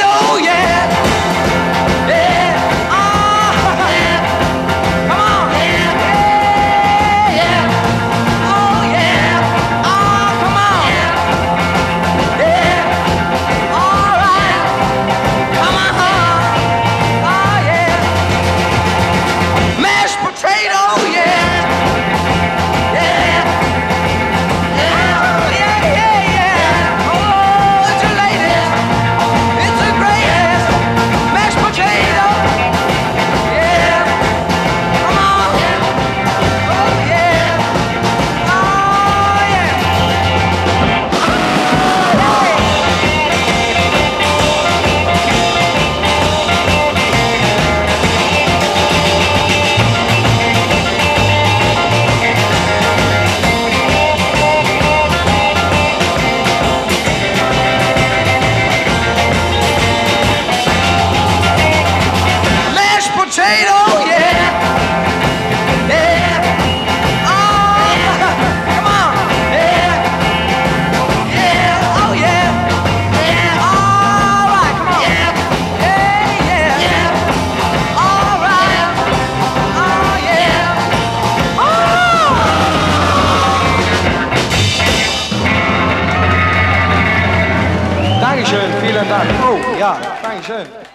Oh yeah! Dankeschön, vielen Dank. Oh, ja, Dankeschön.